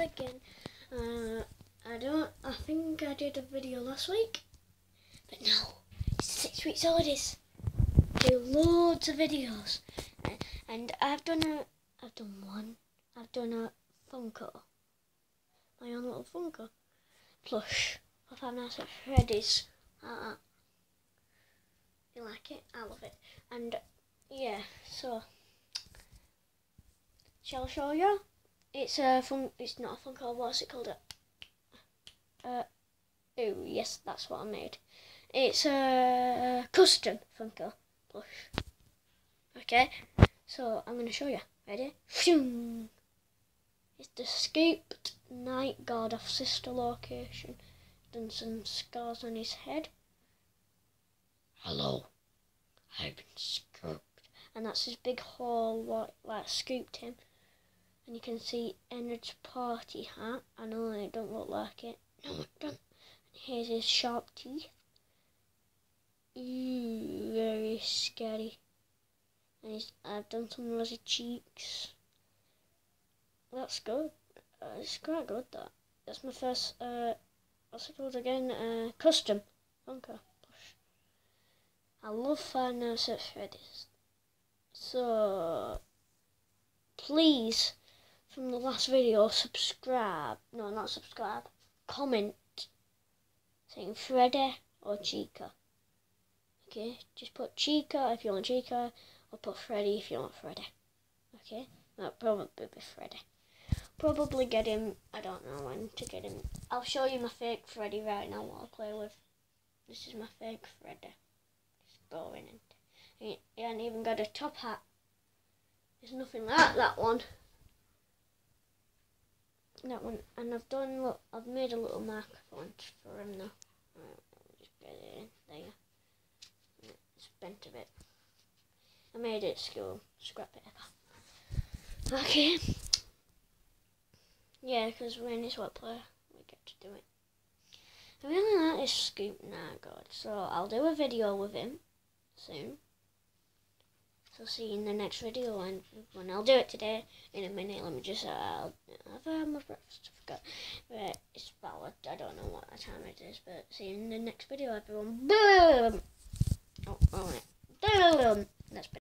again. Uh, I don't. I think I did a video last week, but no, it's six weeks old. holidays. Do loads of videos, and, and I've done a. I've done one. I've done a Funko, my own little Funko plush of Five Nights at Freddy's. Uh, you like it? I love it. And yeah, so shall I show you? It's a fun. It's not a fun Funko. What's it called? Uh, oh yes, that's what I made. It's a custom Funko plush. Okay, so I'm gonna show you. Ready? It's the scooped night guard of sister location. Done some scars on his head. Hello, I've been scooped. And that's his big hole what like scooped him. And you can see Ennard's party hat. I know it don't look like it. No, it don't. Here's his sharp teeth. Ooh, very scary. And he's, I've done some rosy cheeks. That's good. Uh, it's quite good that. That's my first, uh, what's it called again? Uh, custom Funko plush. I love Five Nights Freddy's. So, please from the last video, subscribe. No, not subscribe. Comment saying Freddy or Chica. Okay, just put Chica if you want Chica, or put Freddy if you want Freddy. Okay, that'll probably be Freddy. Probably get him. I don't know when to get him. I'll show you my fake Freddy right now. What I play with. This is my fake Freddy. It's boring and he, he hasn't even got a top hat. There's nothing like that one that one, and I've done. Look, I've made a little microphone for him now. Right, just get it in there. It's bent a bit. I made it school scrap paper. Okay. Yeah, because when it's wet play, we get to do it. I really like this scoop now, God. So I'll do a video with him soon. So see you in the next video and when I'll do it today in a minute. Let me just uh, I'll, I've had my breakfast. I forgot. But it's about I don't know what time it is. But see you in the next video, everyone. Boom. Oh, oh, Boom.